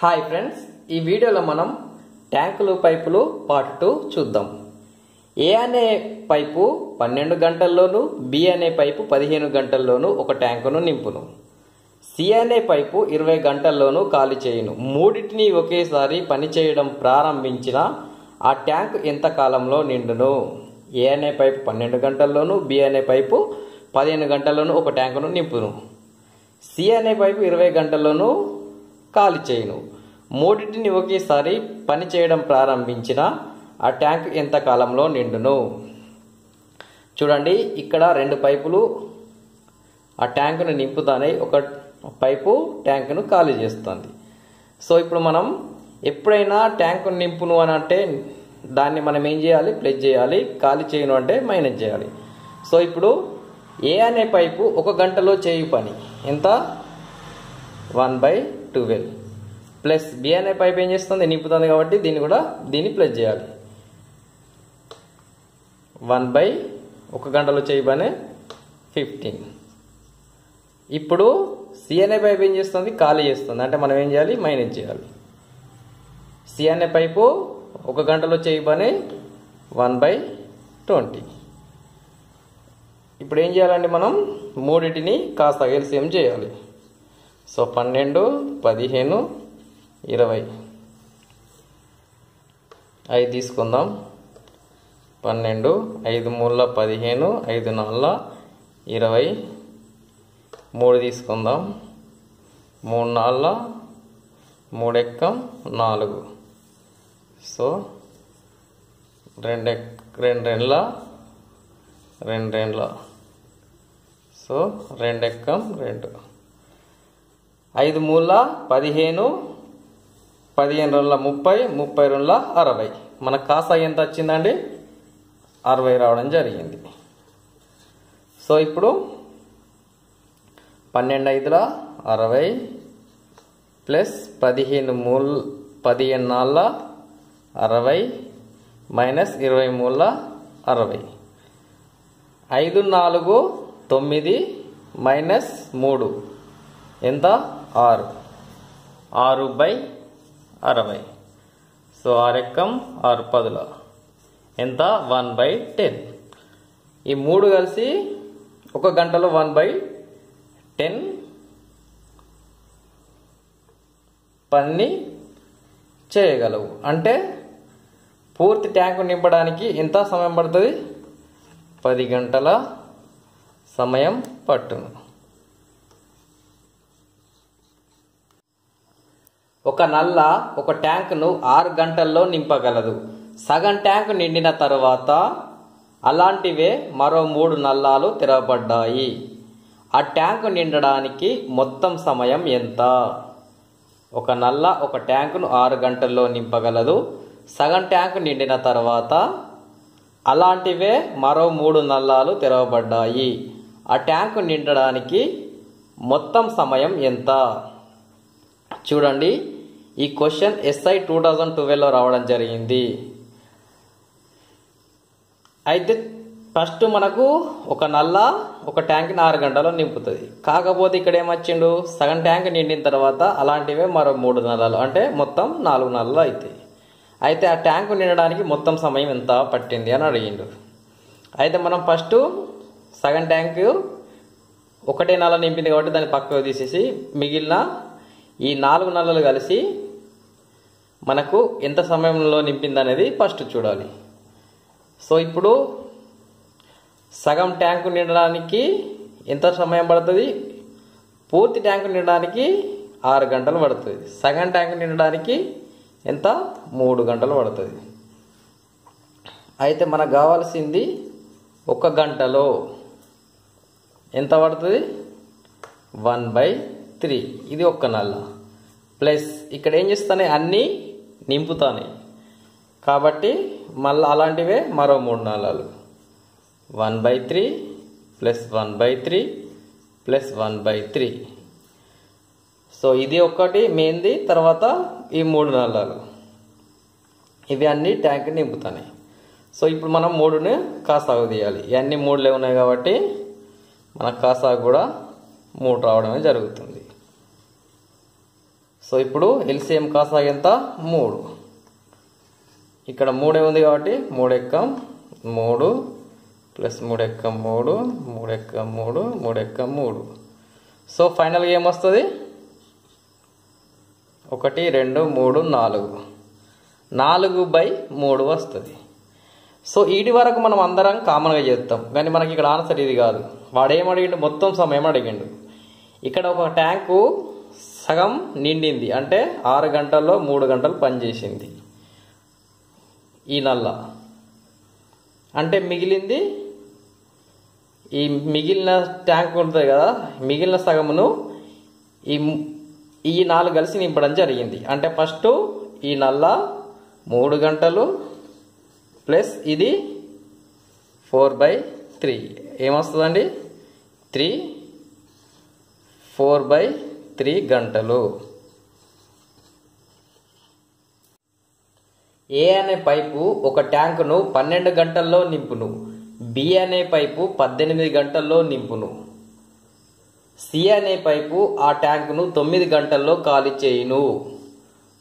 Hi friends ఈ వీడియోలో మనం ట్యాంకులు పైపులు పార్ట్ టూ చూద్దాం. ఏ అనే పైపు పన్నెండు గంటల్లోనూ బి అనే పైపు పదిహేను గంటల్లోనూ ఒక ట్యాంకును నింపును. సి అనే పైపు ఇరవై గంటల్లోనూ ఖాళీ చేయును. మూడింటిని ఒకేసారి పనిచేయడం ప్రారంభించిన ఆ ట్యాంక్ ఎంత కాలంలో నిండును? ఏ అనే పైపు పన్నెండు గంటల్లోనూ బి అనే పైపు పదిహేను గంటల్లోనూ ఒక ట్యాంకును నింపును. సి అనే పైపు ఇరవై గంటల్లోనూ ఖాళీ చేయను. మూడింటిని ఒకేసారి పని చేయడం ప్రారంభించిన ఆ ట్యాంక్ ఎంత కాలంలో నిండును? చూడండి ఇక్కడ రెండు పైపులు. ఆ ట్యాంకును నింపుతానే ఒక పైపు ట్యాంకును ఖాళీ చేస్తుంది. సో ఇప్పుడు మనం ఎప్పుడైనా ట్యాంకును నింపును అని అంటే దాన్ని మనం ఏం చేయాలి? ప్లస్ చేయాలి. ఖాళీ చేయను అంటే మైనస్ చేయాలి. సో ఇప్పుడు ఏ అనే పైపు ఒక గంటలో చేయు పని. ఎంత? One by twelve plus B అనే పైప్ ఏం చేస్తుంది? నింపుతుంది కాబట్టి దీన్ని కూడా దీన్ని ప్లస్ చేయాలి. వన్ బై ఒక గంటలో చేయి పని ఫిఫ్టీన్ ఇప్పుడు సి అనే పైప్ ఏం చేస్తుంది? ఖాళీ చేస్తుంది. అంటే మనం ఏం చేయాలి? మైనస్ చేయాలి. సి అనే పైపు ఒక గంటలో చేయి పని వన్ బై ట్వంటీ ఇప్పుడు ఏం చేయాలండి మనం? మూడింటిని కాస్త ఎల్సిఎం చేయాలి. సో పన్నెండు పదిహేను ఇరవై. ఐదు తీసుకుందాం. పన్నెండు ఐదు మూడుల పదిహేను ఐదు నాలుల ఇరవై. మూడు తీసుకుందాం. మూడు నాలుల మూడెక్కం నాలుగు. సో రెండెక్ రెండు రెండ్ల రెండు రెండ్ల. సో రెండెక్కం రెండు. ఐదు మూల పదిహేను పదిహేను రెండుల ముప్పై ముప్పై రెండుల అరవై. మన కాసా ఎంత వచ్చిందండి? అరవై రావడం జరిగింది. సో ఇప్పుడు పన్నెండు ఐదుల అరవై ప్లస్ పదిహేను మూల పదిహేను నాళ్ళ అరవై మైనస్ ఇరవై మూల అరవై. ఐదు నాలుగు తొమ్మిది మైనస్ మూడు. ఎంత? ఆరు. ఆరు బై అరవై. సో ఆరెక్కం ఆరు పదుల. ఎంత? One by ten. ఈ మూడు కలిసి ఒక గంటలో వన్ బై టెన్. పని చేయగలవు. అంటే పూర్తి ట్యాంకు నింపడానికి ఎంత సమయం పడుతుంది? పది గంటల సమయం పట్టును. ఒక నల్ల ఒక ట్యాంకును ఆరు గంటల్లో నింపగలదు. సగం ట్యాంకు నిండిన తరువాత అలాంటివే మరో మూడు నల్లాలు తెరవబడ్డాయి ఆ ట్యాంకు నిండడానికి మొత్తం సమయం ఎంత? ఒక నల్ల ఒక ట్యాంకును ఆరు గంటల్లో నింపగలదు. సగం ట్యాంకు నిండిన తర్వాత అలాంటివే మరో మూడు నల్లాలు తెరవబడ్డాయి ఆ ట్యాంకు నిండడానికి మొత్తం సమయం ఎంత? చూడండి. ఈ క్వశ్చన్ ఎస్ఐ టూ థౌజండ్ ట్వెల్వ్లో రావడం జరిగింది. అయితే ఫస్ట్ మనకు ఒక నల్ల ఒక ట్యాంక్ని ఆరు గంటల్లో నింపుతుంది. కాకపోతే ఇక్కడ ఏమొచ్చిండు? సగం ట్యాంక్ నిండిన తర్వాత అలాంటివే మరో మూడు నల్లలు అంటే మొత్తం నాలుగు నల్లలు అవుతాయి అయితే ఆ ట్యాంకు నిండడానికి మొత్తం సమయం ఎంత పట్టింది అని అడిగిండు. అయితే మనం ఫస్ట్ సగం ట్యాంకు ఒకటే నల్ల నింపింది కాబట్టి దాన్ని పక్కకు తీసేసి మిగిలిన ఈ నాలుగు నల్లలు కలిసి మనకు ఎంత సమయంలో నింపింది అనేది ఫస్ట్ చూడాలి. సో ఇప్పుడు సగం ట్యాంకు నిండడానికి ఎంత సమయం పడుతుంది? పూర్తి ట్యాంకు నిండడానికి ఆరు గంటలు పడుతుంది. సగం ట్యాంకు నిండడానికి ఎంత? మూడు గంటలు పడుతుంది. అయితే మనకు కావాల్సింది ఒక గంటలో ఎంత పడుతుంది? One by three. ఇది ఒక్క నల్ల. ప్లస్ ఇక్కడ ఏం చేస్తానే అన్నీ నింపుతాయి కాబట్టి మళ్ళీ అలాంటివే మరో మూడు నల్లాలు one by three plus one by three plus one by three. So ఇది ఒకటి మెయిన్ది తర్వాత ఈ మూడు నల్లాలు ఇవి అన్నీ ట్యాంక్ నింపుతాయి సో ఇప్పుడు మనం మూడుని కాసాగు తీయాలి. ఇవన్నీ మూడులే ఉన్నాయి కాబట్టి మన కాసాగు కూడా మూడు రావడమే జరుగుతుంది. సో ఇప్పుడు ఎల్సిఎం కాసా ఎంత? మూడు. ఇక్కడ మూడే ఉంది కాబట్టి మూడు ఎక్కం మూడు ప్లస్ మూడు ఎక్కం మూడు మూడు ఎక్కం మూడు మూడు ఎక్కం మూడు. సో ఫైనల్గా ఏమొస్తుంది ఒకటి రెండు మూడు నాలుగు. నాలుగు బై మూడు వస్తుంది. సో ఈటి వరకు మనం అందరం కామన్గా చేస్తాం. కానీ మనకి ఇక్కడ ఆన్సర్ ఇది కాదు. వాడు అడిగిండు మొత్తం సమయం అడిగిండు. ఇక్కడ ఒక ట్యాంకు సగం నిండింది. అంటే ఆరు గంటల్లో మూడు గంటలు పనిచేసింది. ఈ నల్ల. అంటే మిగిలింది ఈ మిగిలిన ట్యాంక్ ఉంటుంది కదా మిగిలిన సగమును ఈ ఈ నాలుగు కలిసి నింపడం జరిగింది. అంటే ఫస్ట్ ఈ నల్ల మూడు గంటలు ప్లస్ ఇది ఫోర్ బై త్రీ. ఏమొస్తుందండి? త్రీ ఫోర్ బై త్రీ గంటలు. ఏ అనే పైపు ఒక ట్యాంకును పన్నెండు గంటల్లో నింపును. బి అనే పైపు పద్దెనిమిది గంటల్లో నింపును. సి అనే పైపు ఆ ట్యాంకును తొమ్మిది గంటల్లో ఖాళీ చేయును.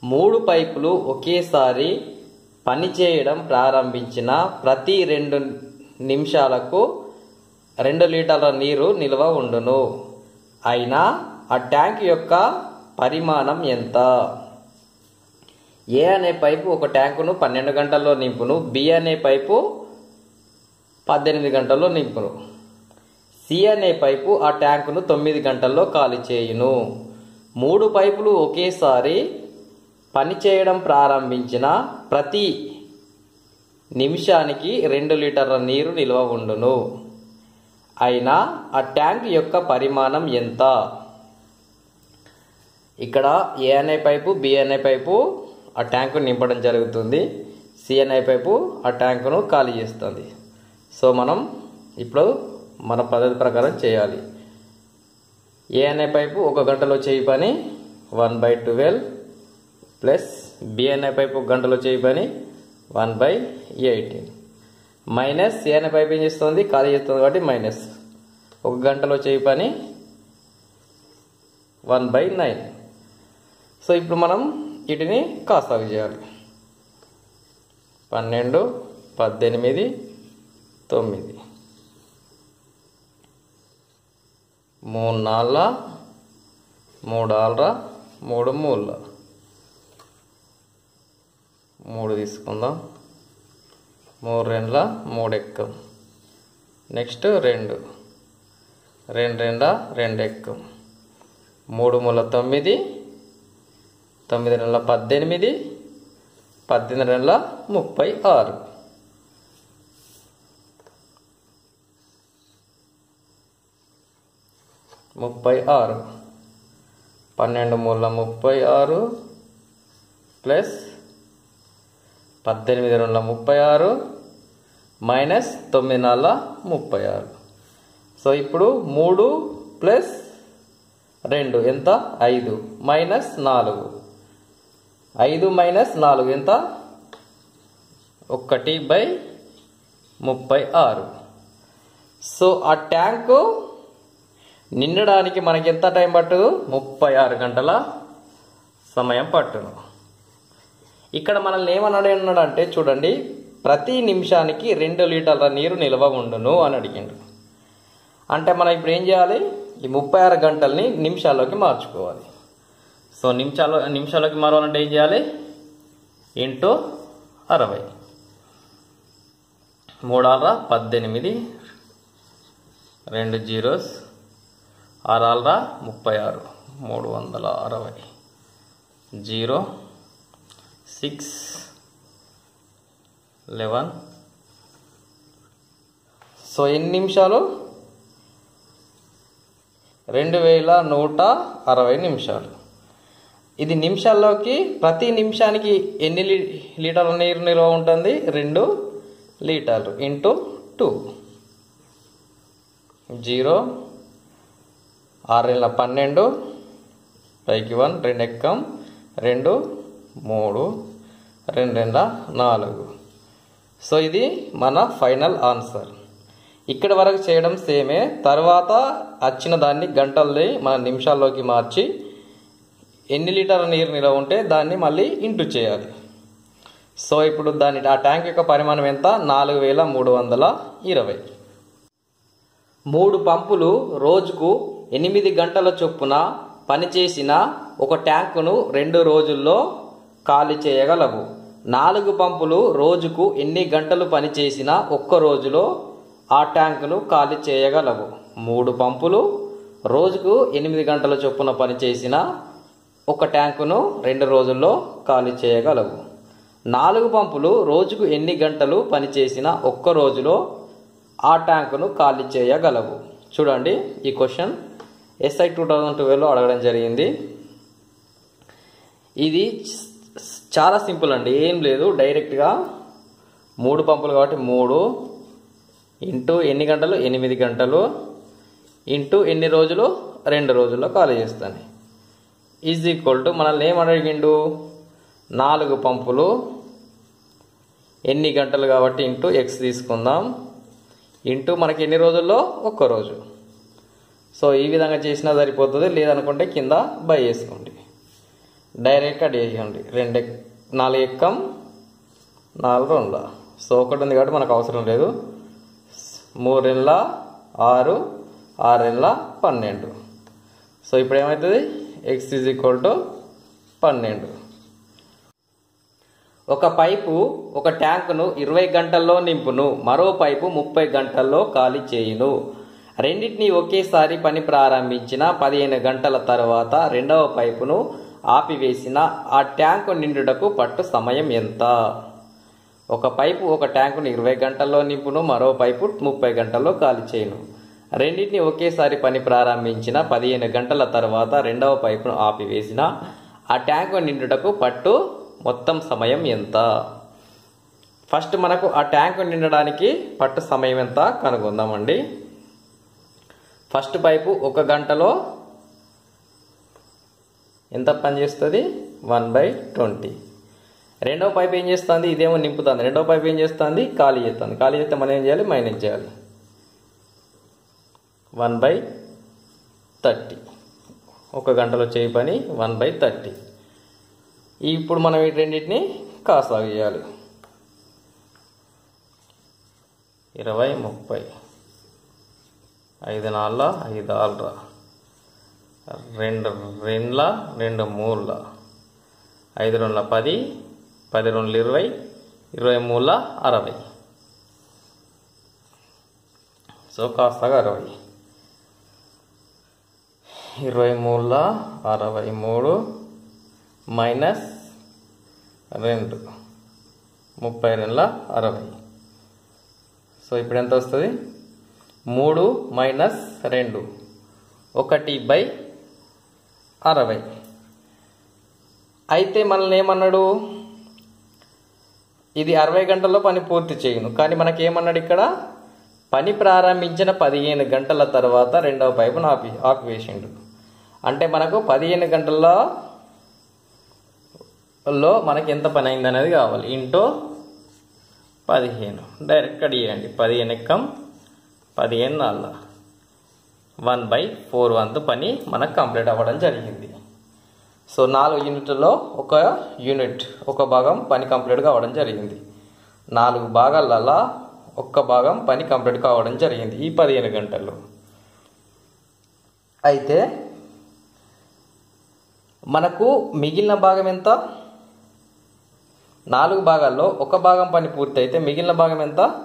మూడు పైపులు ఒకేసారి పనిచేయడం ప్రారంభించిన ప్రతి రెండు నిమిషాలకు రెండు లీటర్ల నీరు నిల్వ ఉండును. అయినా ఆ ట్యాంక్ యొక్క పరిమాణం ఎంత? ఏ అనే పైపు ఒక ట్యాంకును పన్నెండు గంటల్లో నింపును బి అనే పైపు పద్దెనిమిది గంటల్లో నింపును. సి అనే పైపు ఆ ట్యాంకును తొమ్మిది గంటల్లో ఖాళీ చేయును. మూడు పైపులు ఒకేసారి పనిచేయడం ప్రారంభించిన ప్రతి నిమిషానికి రెండు లీటర్ల నీరు నిల్వ ఉండును. అయినా ఆ ట్యాంక్ యొక్క పరిమాణం ఎంత? ఇక్కడ ఏఎన్ఐ పైపు బిఎన్ఐ పైపు ఆ ట్యాంకును నింపడం జరుగుతుంది. సిఎన్ఐ పైపు ఆ ట్యాంకును ఖాళీ చేస్తుంది. సో మనం ఇప్పుడు మన పద్ధతి ప్రకారం చేయాలి. ఏఎన్ఐ పైపు ఒక గంటలో చేయి పని వన్ బై ట్వెల్వ్ ప్లస్ బిఎన్ఐ పైపు ఒక గంటలో చేయి పని వన్ బై ఎయిటీన్. మైనస్ సిఎన్ఐ పైపు ఏం చేస్తుంది? ఖాళీ చేస్తుంది కాబట్టి మైనస్. ఒక గంటలో చేయి పని వన్ బై నైన్. సో ఇప్పుడు మనం వీటిని కాసాగు చేయాలి. పన్నెండు పద్దెనిమిది తొమ్మిది. మూడు నాళ్ళ మూడు ఆళ్ళ మూడు మూళ్ళ మూడు తీసుకుందాం. మూడు రెండ్ల మూడు ఎక్కం. నెక్స్ట్ రెండు. రెండు రెండ రెండు ఎక్కం. మూడు మూల తొమ్మిది తొమ్మిది నెలల పద్దెనిమిది పద్దెనిమిది నెలల ముప్పై ఆరు. ముప్పై ఆరు. పన్నెండు మూల ముప్పై ఆరు ప్లస్ పద్దెనిమిది రెండు ముప్పై ఆరు మైనస్ తొమ్మిది నాలుగు ముప్పై ఆరు. సో ఇప్పుడు మూడు ప్లస్ రెండు ఎంత? ఐదు. మైనస్ నాలుగు. ఐదు మైనస్ నాలుగు ఎంత? ఒకటి బై ముప్పై ఆరు. సో ఆ ట్యాంకు నిండడానికి మనకి ఎంత టైం పట్టదు? ముప్పై ఆరు గంటల సమయం పట్టును. ఇక్కడ మనల్ని ఏమన్నాడు అన్నాడు అంటే చూడండి ప్రతి నిమిషానికి రెండు లీటర్ల నీరు నిల్వ ఉండును అని అడిగిండు. అంటే మనం ఇప్పుడు ఏం చేయాలి? ఈ ముప్పై ఆరు గంటల్ని నిమిషాల్లోకి మార్చుకోవాలి. సో నిమిషాలు నిమిషాలకి మారాలంటే ఏం చేయాలి? ఇంటూ అరవై. మూడాలరా? పద్దెనిమిది. రెండు జీరోస్. ఆరాలరా? ముప్పై ఆరు మూడు వందల అరవై. జీరో. సిక్స్. లెవెన్. సో ఎన్ని నిమిషాలు? రెండు వేల నూట అరవై నిమిషాలు. ఇది నిమిషాల్లోకి ప్రతి నిమిషానికి ఎన్ని లీ లీటర్ల నీరు నిల్వ ఉంటుంది? రెండు లీటర్లు ఇంటూ టూ. జీరో ఆరు నెలల పన్నెండు పైకి వన్ రెండు ఎక్కం రెండు మూడు రెండు రెండ నాలుగు. సో ఇది మన ఫైనల్ ఆన్సర్. ఇక్కడ వరకు చేయడం సేమే. తర్వాత వచ్చిన దాన్ని గంటల్ని మన నిమిషాల్లోకి మార్చి ఎన్ని లీటర్ల నీరు నిలవ ఉంటే దాన్ని మళ్ళీ ఇంటూ చేయాలి. సో ఇప్పుడు దాని ఆ ట్యాంక్ యొక్క పరిమాణం ఎంత? నాలుగు వేల మూడు వందల ఇరవై. మూడు పంపులు రోజుకు ఎనిమిది గంటల చొప్పున పనిచేసిన ఒక ట్యాంకును రెండు రోజుల్లో ఖాళీ చేయగలవు. నాలుగు పంపులు రోజుకు ఎన్ని గంటలు పనిచేసినా ఒక్క రోజులో ఆ ట్యాంకును ఖాళీ చేయగలవు. మూడు పంపులు రోజుకు ఎనిమిది గంటల చొప్పున పనిచేసిన ఒక ట్యాంకును రెండు రోజుల్లో ఖాళీ చేయగలవు. నాలుగు పంపులు రోజుకు ఎన్ని గంటలు పనిచేసినా ఒక్క రోజులో ఆ ట్యాంకును ఖాళీ చేయగలవు. చూడండి ఈ క్వశ్చన్. ఎస్ఐ టూ థౌజండ్ ట్వెల్వ్లో అడగడం జరిగింది. ఇది చాలా సింపుల్ అండి. ఏం లేదు డైరెక్ట్గా మూడు పంపులు కాబట్టి మూడు. ఇంటూ ఎన్ని గంటలు? ఎనిమిది గంటలు. ఇంటూ ఎన్ని రోజులు? రెండు రోజుల్లో ఖాళీ చేస్తాను. ఈజ్ ఈక్వల్ టు మనల్ని ఏమడిగిండు అడిగిండు? నాలుగు పంపులు. ఎన్ని గంటలు కాబట్టి ఇంటూ ఎక్స్ తీసుకుందాం. ఇంటూ మనకి ఎన్ని రోజుల్లో? ఒక్క రోజు. సో ఈ విధంగా చేసినా సరిపోతుంది. లేదనుకుంటే కింద బై చేసుకోండి డైరెక్ట్ కట్ చేయండి రెండు నాలుగు ఎక్కం నాలుగు రెండుల. సో ఒకటి ఉంది కాబట్టి మనకు అవసరం లేదు. మూరెళ్ళ ఆరు ఆరెళ్ళ పన్నెండు. సో ఇప్పుడు ఏమవుతుంది? ఎక్స్ ఈజ్ ఈక్వల్ టు పన్నెండు. ఒక పైపు ఒక ట్యాంకును ఇరవై గంటల్లో నింపును. మరో పైపు ముప్పై గంటల్లో ఖాళీ చేయును. రెండింటినీ ఒకేసారి పని ప్రారంభించిన పదిహేను గంటల తర్వాత రెండవ పైపును ఆపివేసిన ఆ ట్యాంకు నిండుటకు పట్టు సమయం ఎంత? ఒక పైపు ఒక ట్యాంకును ఇరవై గంటల్లో నింపును. మరో పైపు ముప్పై గంటల్లో ఖాళీ చేయును. రెండింటిని ఒకేసారి పని ప్రారంభించిన పదిహేను గంటల తర్వాత రెండవ పైపును ఆపివేసిన. ఆ ట్యాంకు నిండుటకు పట్టు మొత్తం సమయం ఎంత? ఫస్ట్ మనకు ఆ ట్యాంకు నిండడానికి పట్టు సమయం ఎంత కనుగొందామండి. ఫస్ట్ పైపు ఒక గంటలో ఎంత పని చేస్తుంది? One by twenty. రెండవ పైప్ ఏం చేస్తుంది? ఇదేమో నింపుతుంది. రెండవ పైప్ ఏం చేస్తుంది? ఖాళీ చేస్తుంది. ఖాళీ చేస్తే మనం ఏం చేయాలి? మైనస్ చేయాలి. One by thirty. ఒక గంటలో చేయి పని వన్ బై థర్టీ. ఇప్పుడు మనం ఈ రెండింటిని కాసాగు ఇరవై ముప్పై. ఐదు నాళ్ళ ఐదు ఆళ్ళ. రెండు రెండ్ల రెండు మూళ్ళ. ఐదు రెండ్ల పది పది రెండు ఇరవై ఇరవై మూల అరవై. సో కాస్తగా అరవై. ఇరవై మూడుల అరవై మూడు మైనస్ రెండు. ముప్పై రెండుల అరవై. సో ఇప్పుడు ఎంత వస్తుంది మూడు మైనస్ రెండు. ఒకటి బై అరవై. అయితే మనల్ని ఏమన్నాడు ఇది అరవై గంటల్లో పని పూర్తి చేయను. కానీ మనకి ఏమన్నాడు ఇక్కడ? పని ప్రారంభించిన పదిహేను గంటల తర్వాత రెండవ పైపును ఆపి ఆపివేసిండు. అంటే మనకు పదిహేను గంటల్లో లో మనకి ఎంత పని అయింది అనేది కావాలి. ఇంటూ పదిహేను. డైరెక్ట్ అడిగేయండి పదిహేను ఎక్కం పదిహేను నాళ్ళ. వన్ బై ఫోర్ వంతు పని మనకు కంప్లీట్ అవ్వడం జరిగింది. సో నాలుగు యూనిట్లలో ఒక యూనిట్ ఒక భాగం పని కంప్లీట్ కావడం జరిగింది. నాలుగు భాగాలలో ఒక్క భాగం పని కంప్లీట్ కావడం జరిగింది ఈ పదిహేను గంటల్లో. అయితే మనకు మిగిలిన భాగం ఎంత? నాలుగు భాగాల్లో ఒక భాగం పని పూర్తి అయితే మిగిలిన భాగం ఎంత?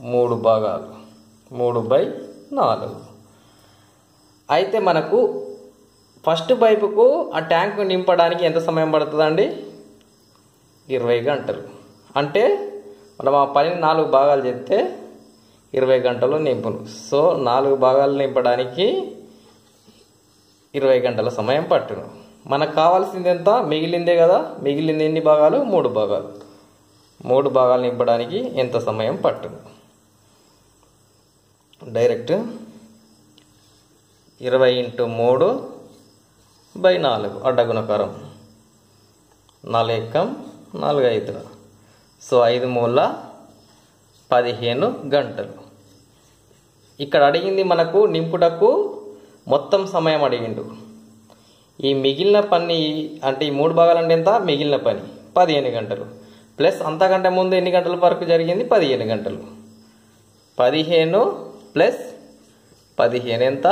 మూడు భాగాలు. మూడు బై నాలుగు. అయితే మనకు ఫస్ట్ పైపుకు ఆ ట్యాంక్ నింపడానికి ఎంత సమయం పడుతుందండి? ఇరవై గంటలు. అంటే మనం ఆ పనిని నాలుగు భాగాలు చెప్తే ఇరవై గంటలు నింపును. సో నాలుగు భాగాలు నింపడానికి ఇరవై గంటల సమయం పట్టును. మనకు కావాల్సింది ఎంత? మిగిలిందే కదా? మిగిలింది ఎన్ని భాగాలు? మూడు భాగాలు. మూడు భాగాలు నింపడానికి ఎంత సమయం పట్టింది? డైరెక్ట్ ఇరవై ఇంటూ మూడు బై నాలుగు అడ్డగుణకారం నాలుగు ఎక్కం నాలుగు ఐదు సో ఐదు మూల పదిహేను గంటలు. ఇక్కడ అడిగింది మనకు నింపుటకు మొత్తం సమయం అడిగిండు. ఈ మిగిలిన పని అంటే ఈ మూడు భాగాలు అంటే ఎంత? మిగిలిన పని. పదిహేను గంటలు. ప్లస్ అంతకంటే ముందు ఎన్ని గంటల వరకు జరిగింది? పదిహేను గంటలు. పదిహేను ప్లస్ పదిహేను ఎంత?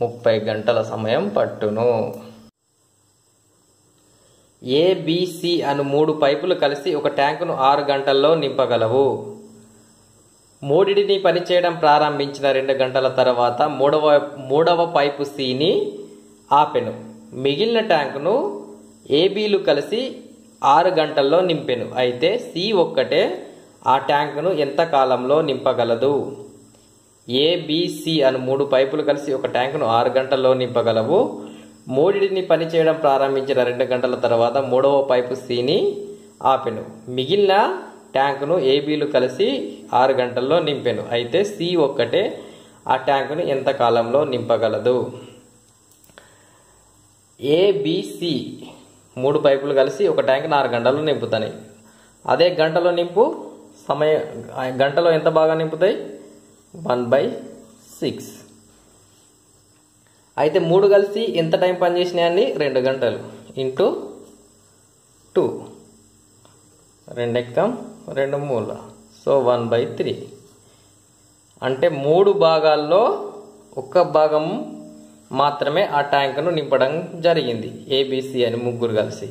ముప్పై గంటల సమయం పట్టును. ఏబిసి అను మూడు పైపులు కలిసి ఒక ట్యాంకును ఆరు గంటల్లో నింపగలవు. మూడిటిని పనిచేయడం ప్రారంభించిన రెండు గంటల తర్వాత మూడవ మూడవ పైపు సిని ఆపెను. మిగిలిన ట్యాంకును ఏబీలు కలిసి ఆరు గంటల్లో నింపెను. అయితే సి ఒక్కటే ఆ ట్యాంకును ఎంత కాలంలో నింపగలదు? ఏబిసి అను మూడు పైపులు కలిసి ఒక ట్యాంకును ఆరు గంటల్లో నింపగలవు. మూడిటిని పనిచేయడం ప్రారంభించిన రెండు గంటల తర్వాత మూడవ పైపు సిని ఆపెను. మిగిలిన ట్యాంకును ఏబీలు కలిసి ఆరు గంటల్లో నింపెను. అయితే సి ఒక్కటే ఆ ట్యాంకును ఎంత కాలంలో నింపగలదు? ఏబిసి మూడు పైపులు కలిసి ఒక ట్యాంక్ ఆరు గంటల్లో నింపుతాయి అదే గంటలో నింపు సమయం గంటలో ఎంత బాగా నింపుతాయి? One by six. అయితే మూడు కలిసి ఎంత టైం పనిచేసినాయండి రెండు గంటలు. Into two. రెండు ఎక్కం రెండు మూల. So one by three. అంటే మూడు భాగాల్లో ఒక్క భాగం మాత్రమే ఆ ట్యాంకును నింపడం జరిగింది ఏబీసీ అని ముగ్గురు కలిసి.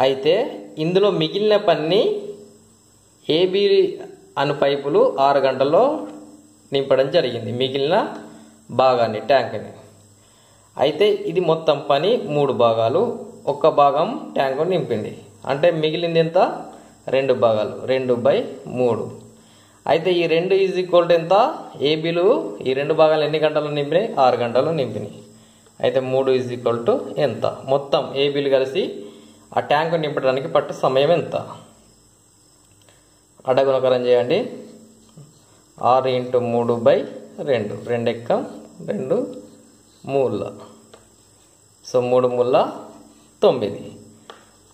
అయితే ఇందులో మిగిలిన పని ఏబీ అను పైపులు ఆరు గంటల్లో నింపడం జరిగింది మిగిలిన భాగాన్ని ట్యాంక్ని. అయితే ఇది మొత్తం పని మూడు భాగాలు ఒక్క భాగం ట్యాంకు నింపింది. అంటే మిగిలింది ఎంత? రెండు భాగాలు రెండు బై మూడు. అయితే ఈ రెండు ఈజ్ ఈక్వల్ టు ఎంత? ఏబీలు ఈ రెండు భాగాలు ఎన్ని గంటలు నింపినాయి? ఆరు గంటలు నింపినాయి. అయితే మూడు ఈజ్ ఈక్వల్ టు ఎంత? మొత్తం ఏబీలు కలిసి ఆ ట్యాంకు నింపడానికి పట్టు సమయం ఎంత? అడగుణకరం చేయండి. ఆరు ఇంటూ మూడు బై రెండు. రెండు ఎక్కం? రెండు మూల. సో మూడు ముళ్ళ తొమ్మిది.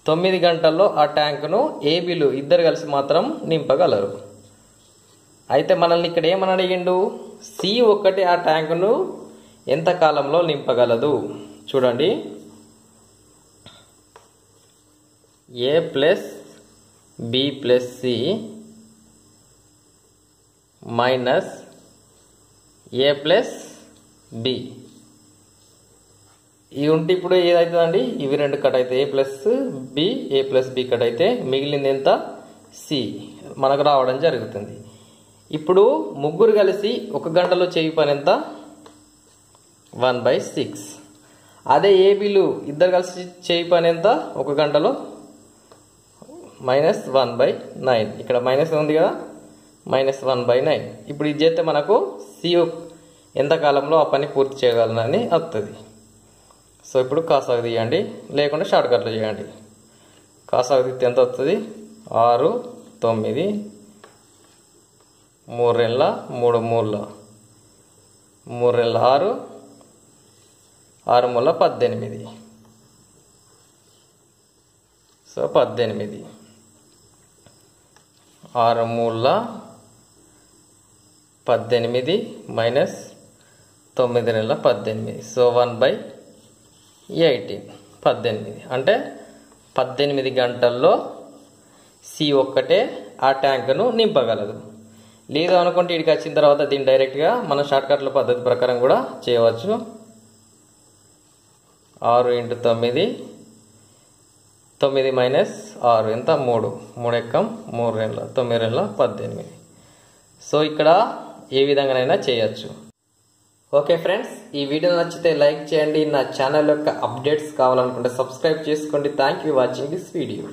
తొమ్మిది గంటల్లో ఆ ట్యాంకును ఏబీలు ఇద్దరు కలిసి మాత్రం నింపగలరు. అయితే మనల్ని ఇక్కడ ఏమని అడిగిండు సి ఒక్కటి ఆ ట్యాంకును ఎంత కాలంలో నింపగలదు? చూడండి. A plus B plus C minus A plus B. ఇవి ఉంటే ఇప్పుడు ఏదవుతుందండి ఇవి రెండు కట్ అయితే A plus B A plus B cut అయితే మిగిలింది ఎంత? సి. మనకు రావడం జరుగుతుంది. ఇప్పుడు ముగ్గురు కలిసి ఒక గంటలో చేయి పని ఎంత? One by six. అదే ఏబీలు ఇద్దరు కలిసి చేయి పని ఎంత? ఒక గంటలో? Minus one by nine. ఇక్కడ మైనస్ ఉంది కదా? Minus one by nine. ఇప్పుడు ఇది చేస్తే మనకు సిఓ ఎంత కాలంలో ఆ పని పూర్తి చేయగలనని వస్తుంది సో ఇప్పుడు కాసాగు తీయండి. లేకుండా షార్ట్కట్లో చేయండి. కాసాగు తీస్తే ఎంత వస్తుంది ఆరు తొమ్మిది మూడు రెండ్ల మూడు మూల మూడు రెండ్ల ఆరు ఆరు మూల పద్దెనిమిది. సో పద్దెనిమిది. ఆరు మూల పద్దెనిమిది మైనస్ తొమ్మిది నెలల పద్దెనిమిది. So one by eighteen. పద్దెనిమిది. అంటే పద్దెనిమిది గంటల్లో సి ఒక్కటే ఆ ట్యాంకును నింపగలదు. లేదు అనుకుంటే ఇక్కడికి వచ్చిన తర్వాత దీన్ని డైరెక్ట్గా మన షార్ట్కట్ల పద్ధతి ప్రకారం కూడా చేయవచ్చు. ఆరు ఇంటూ తొమ్మిది తొమ్మిది మైనస్ ఆరు ఎంత? మూడు. మూడు ఎక్కం? మూడు రెండుల తొమ్మిది రెండుల పద్దెనిమిది. సో ఇక్కడ ఏ విధంగానైనా చేయొచ్చు. ఓకే ఫ్రెండ్స్ ఈ వీడియో నచ్చితే లైక్ చేయండి. నా ఛానల్ యొక్క అప్డేట్స్ కావాలనుకుంటే సబ్స్క్రైబ్ చేసుకోండి. Thank you watching this video